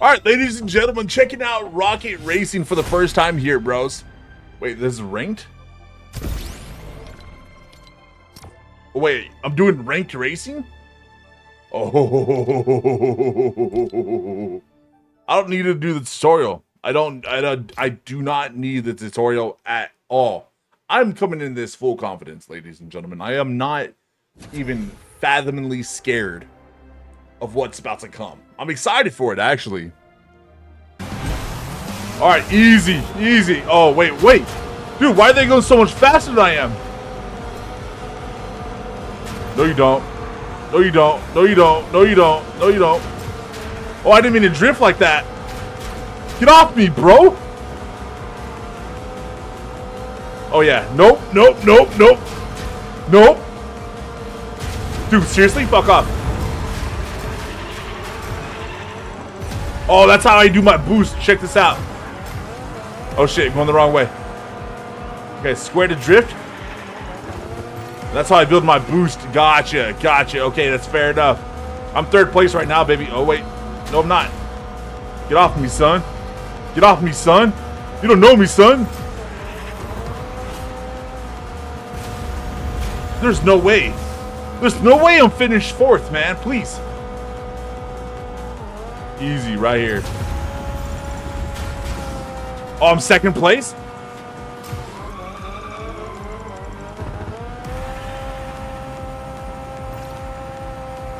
All right, ladies and gentlemen, checking out Rocket Racing for the first time here, bros. Wait, this is ranked? Wait, I'm doing ranked racing? Oh, I don't need to do the tutorial. I don't, I don't, I do not need the tutorial at all. I'm coming in this full confidence, ladies and gentlemen. I am not even fathomingly scared of what's about to come. I'm excited for it, actually. All right, easy, easy. Oh, wait, wait. Dude, why are they going so much faster than I am? No, you don't. No, you don't. No, you don't. No, you don't. No, you don't. Oh, I didn't mean to drift like that. Get off me, bro. Oh, yeah. Nope, nope, nope, nope. Nope. Dude, seriously? Fuck off. Oh, that's how I do my boost. Check this out. Oh, shit. Going the wrong way. Okay, square to drift. That's how I build my boost. Gotcha, gotcha. Okay, that's fair enough. I'm third place right now, baby. Oh, wait. No, I'm not. Get off me, son. Get off me, son. You don't know me, son. There's no way. There's no way I'm finished fourth, man. Please. Easy, right here. Oh, I'm second place?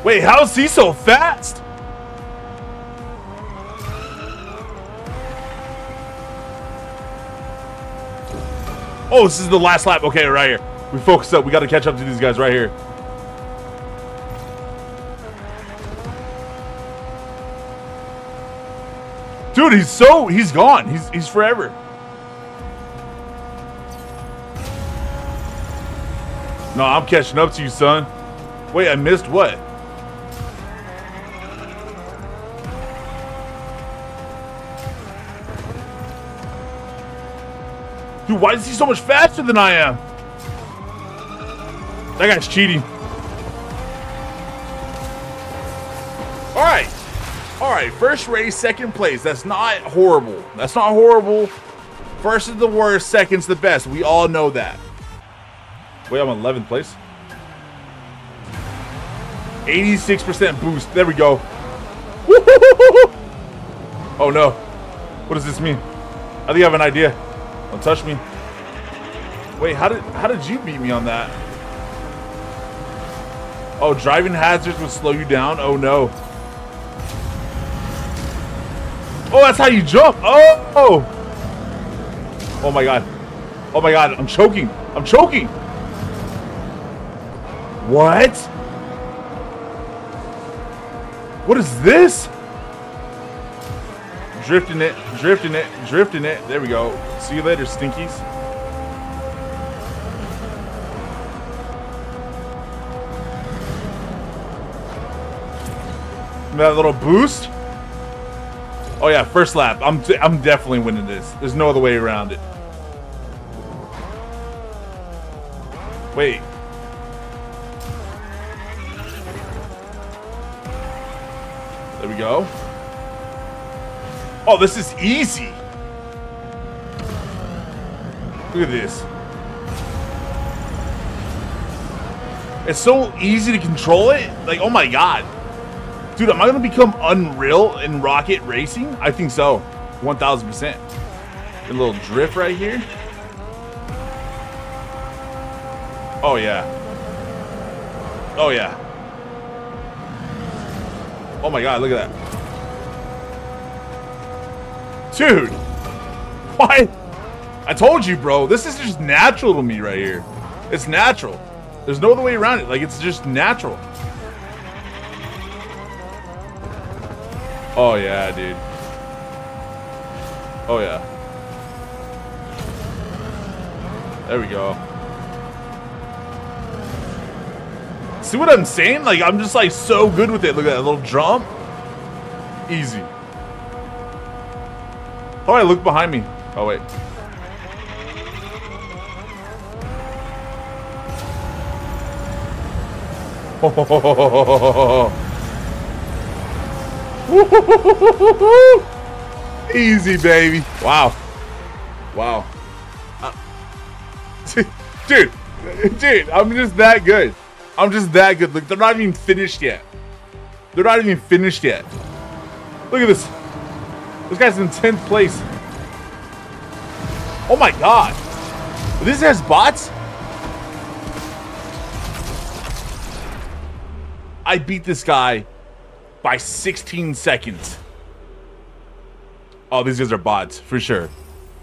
Wait, how is he so fast? Oh, this is the last lap. Okay, right here. We focus up. We got to catch up to these guys right here. Dude, he's so he's gone. He's he's forever. No, I'm catching up to you, son. Wait, I missed what? Dude, why is he so much faster than I am? That guy's cheating. Right. First race, second place. That's not horrible. That's not horrible. First is the worst, second's the best. We all know that. Wait, I'm 11th place. 86% boost. There we go. Oh no. What does this mean? I think I have an idea. Don't touch me. Wait, how did how did you beat me on that? Oh, driving hazards would slow you down? Oh no. Oh, that's how you jump. Oh! Oh, oh my god. Oh my god, I'm choking. I'm choking. What? What is this? Drifting it, drifting it, drifting it. There we go. See you later, stinkies. That little boost. Oh yeah, first lap. I'm I'm definitely winning this. There's no other way around it. Wait. There we go. Oh, this is easy. Look at this. It's so easy to control it. Like, oh my god. Dude, am I going to become unreal in rocket racing? I think so. 1000%. A little drift right here. Oh, yeah. Oh, yeah. Oh my god, look at that. Dude! Why? I told you, bro. This is just natural to me right here. It's natural. There's no other way around it. Like, it's just natural. Oh, yeah, dude. Oh, yeah. There we go. See what I'm saying? Like, I'm just, like, so good with it. Look at that little jump. Easy. Oh, I look behind me. Oh, wait. Easy, baby. Wow. Wow. Uh, dude, dude, I'm just that good. I'm just that good. Look, they're not even finished yet. They're not even finished yet. Look at this. This guy's in 10th place. Oh my god. This has bots? I beat this guy by 16 seconds. Oh, these guys are bots for sure.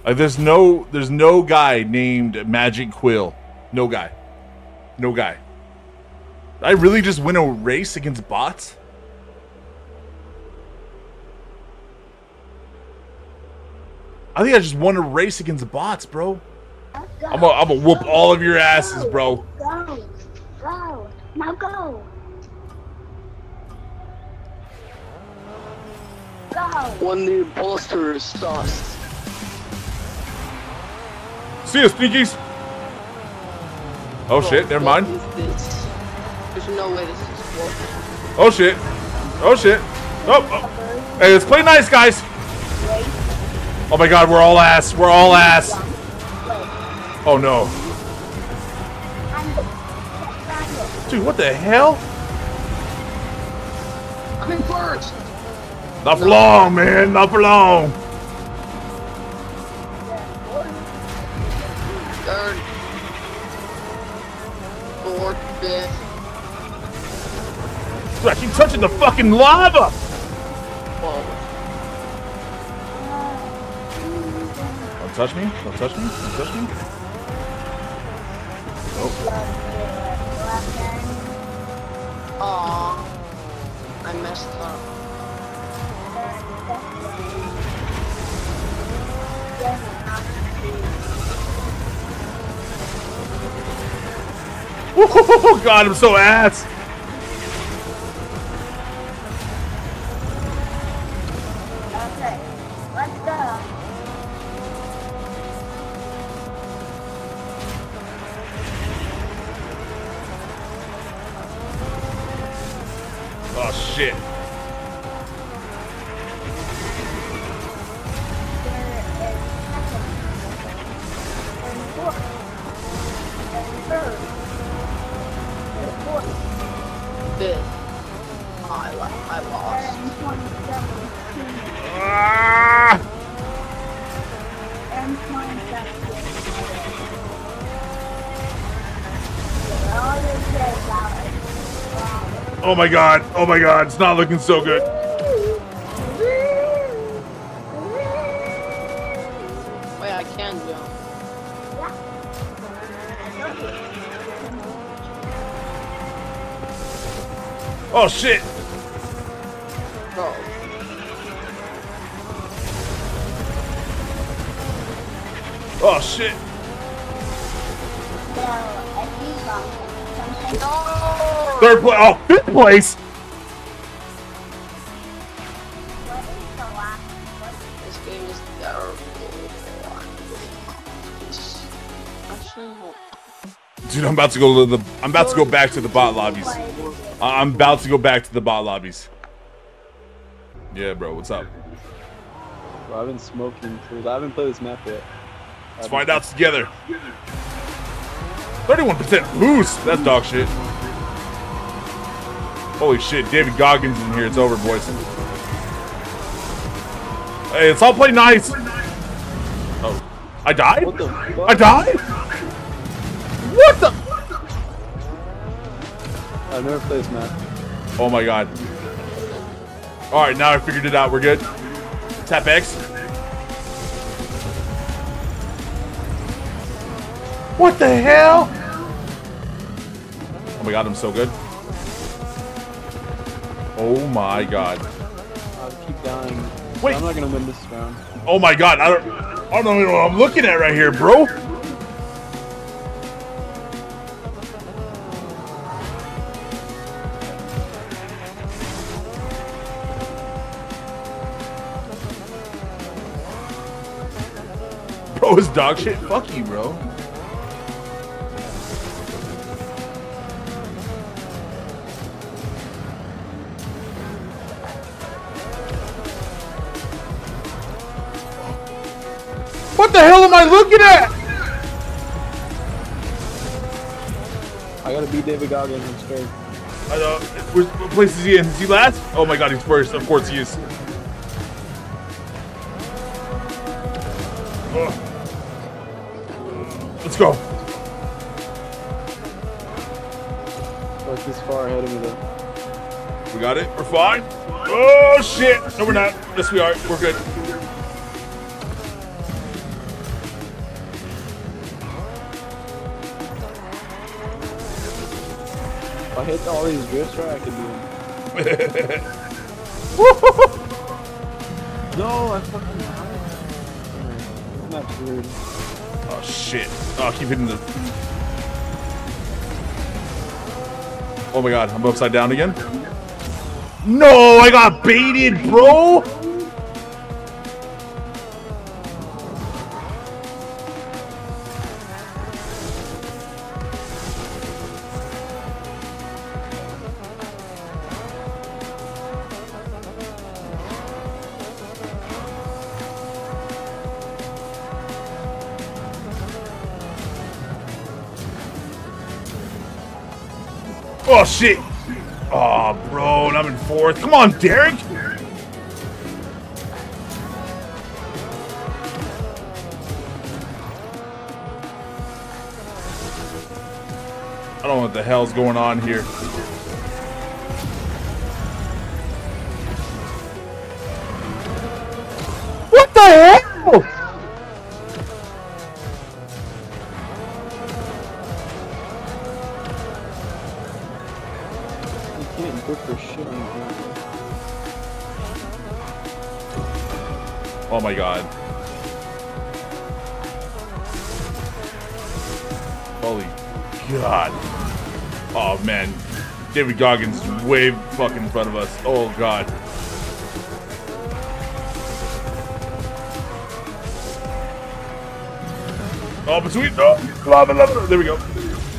Like, there's no, there's no guy named Magic Quill. No guy. No guy. I really just win a race against bots? I think I just won a race against bots, bro. I'm gonna, I'm gonna whoop all of your asses, bro. Go, go, now go. When the imposter is sauce. See you, Sneakies. Oh shit, never mind. What is this? There's no way this is working. Oh shit. Oh shit. Oh, oh. Hey, let's play nice, guys. Oh my god, we're all ass. We're all ass. Oh no. Dude, what the hell? I'm in first! Not for long, man. Not for long. Third. Fourth. Fifth. Dude, I keep touching the fucking lava. Twelve. Don't touch me. Don't touch me. Don't touch me. Aww. I messed up. Oh god, I'm so ass. Fifth. I, I lost. Ah! Oh my god. Oh my god. It's not looking so good. Wait, I can jump. Oh shit. Bro. Oh shit. No! Third place. Oh, fifth place. This game is terrible. Actually, no. Dude, I'm about to go to the. I'm about to go back to the bot lobbies. I'm about to go back to the bot lobbies. Yeah, bro. What's up? Bro, I've been smoking too. I haven't played this map yet. Let's find out together. 31% boost. That's dog shit. Holy shit, David Goggins in here. It's over, boys. Hey, let's all play nice. Oh, I died? What the fuck? I died? What the? I've never played this map. Oh my god. All right, now I figured it out. We're good. Tap X. What the hell? Oh my god, I'm so good. Oh my god. I'll keep dying. Wait. I'm not gonna win this round. Oh my god, I don't I don't know what I'm looking at right here, bro. Oh, it's dog shit? Fuck you, bro. What the hell am I looking at? I gotta beat David Goggins. I'm scared. I know. Which, what place is he in? Is he last? Oh my god, he's first. Of course he is. Ugh. Let's go. Like he's far ahead of me though. We got it. We're fine. Oh shit. No, we're not. Yes, we are. We're good. If I hit all these drifts right, I could do them. No, I fucking. That's rude. Shit. Oh, keep hitting the. Oh my god, I'm upside down again. No, I got baited, bro. Oh shit. Oh, bro, and I'm in fourth. Come on, Derek. I don't know what the hell's going on here. What the hell? You can't grip for shit on the. Oh my god. Holy god. Oh man. David Goggins way fucking in front of us. Oh god. Oh, between. No. Lava, lava. There we go.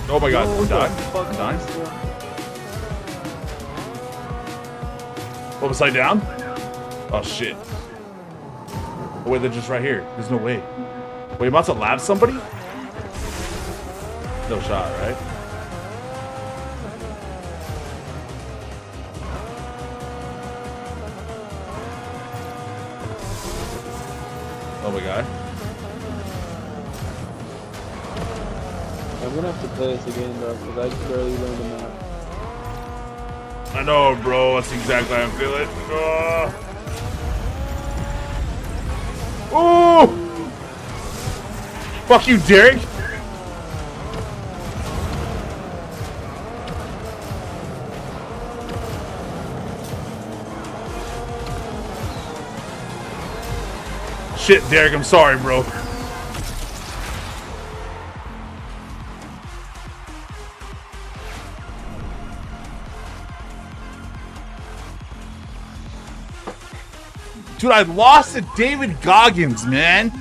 Oh my god. I'm dying. I'm Oh, upside down? Oh shit. Oh, wait, they're just right here. There's no way. Wait, I'm about to lap somebody? No shot, right? Oh my god. I'm gonna have to play this again, bro, because I barely learned the map. I know, bro. That's exactly how I feel it. Uh. Ooh! Fuck you, Derek! Shit, Derek, I'm sorry, bro. Dude, I lost to David Goggins, man.